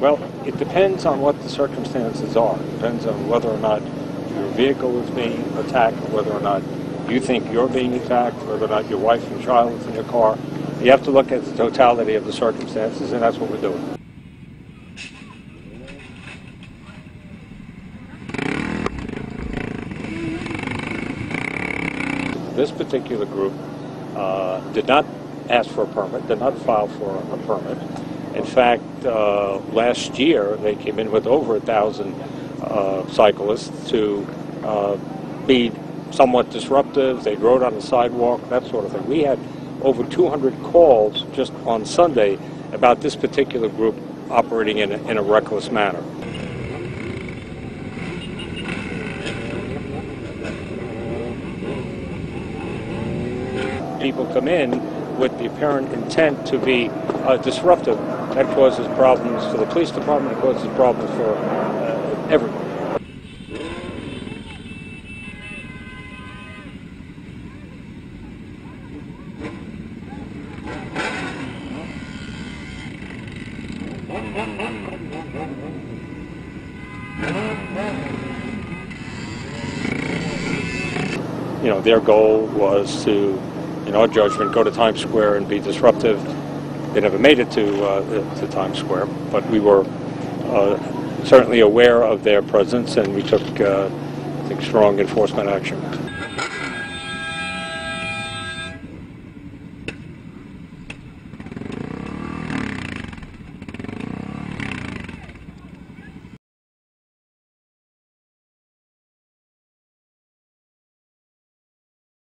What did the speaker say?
Well, it depends on what the circumstances are. It depends on whether or not your vehicle is being attacked, whether or not you think you're being attacked, whether or not your wife and child is in your car. You have to look at the totality of the circumstances, and that's what we're doing. This particular group uh, did not ask for a permit, did not file for a permit. In fact, uh, last year they came in with over a thousand uh, cyclists to uh, be somewhat disruptive. They rode on the sidewalk, that sort of thing. We had over 200 calls just on Sunday about this particular group operating in a, in a reckless manner. People come in with the apparent intent to be uh, disruptive. That causes problems for the police department, it causes problems for everyone. You know, their goal was to, in our judgment, go to Times Square and be disruptive. They never made it to, uh, to Times Square, but we were uh, certainly aware of their presence and we took, uh, I think, strong enforcement action.